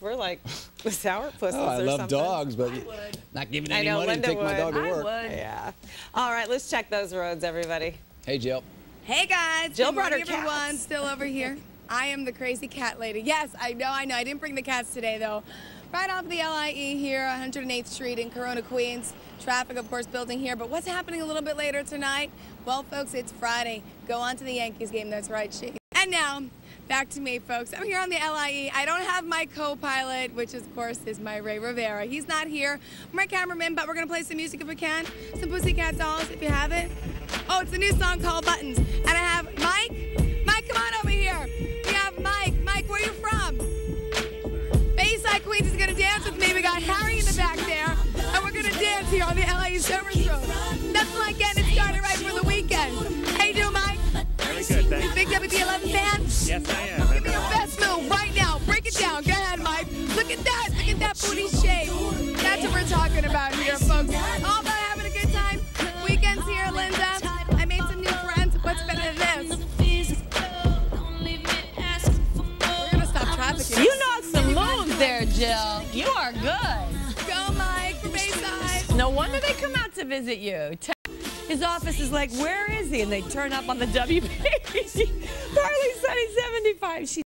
We're like the sourpusses Oh, I or love something. dogs, but not giving I any know, money Linda to take my would. dog to I work. would. Yeah. All right, let's check those roads, everybody. Hey, Jill. Hey guys, Jill Good brought her morning, everyone. cats. Still over here. I am the crazy cat lady. Yes, I know, I know. I didn't bring the cats today though. Right off the LIE here, 108th Street in Corona, Queens. Traffic, of course, building here. But what's happening a little bit later tonight? Well, folks, it's Friday. Go on to the Yankees game. That's right, she. And now, back to me, folks. I'm here on the LIE. I don't have my co-pilot, which of course is my Ray Rivera. He's not here. My cameraman, but we're gonna play some music if we can. Some Pussycat Dolls, if you have it. Oh, it's a new song called Buttons. And I have Mike. Mike, come on over here. We have Mike. Mike, where are you from? Bayside Queens is gonna dance with me. We got Harry in the back there, and we're gonna dance here on the LA Showers Room. Nothing like getting it started right Very good, You thanks. big WB11 fan? Yes, I am. Give me your best move right now. Break it down. Go ahead, Mike. Look at that. Look at that booty shape. That's what we're talking about here, folks. All about having a good time. Weekends here, Linda. I made some new friends. What's better than this? We're gonna stop traffic. You know some moves there, Jill. You are good. Go, Mike, for Bayside. No wonder they come out to visit you. His office is like, where is he? And they turn up on the WP. Parley Sunny 75. She's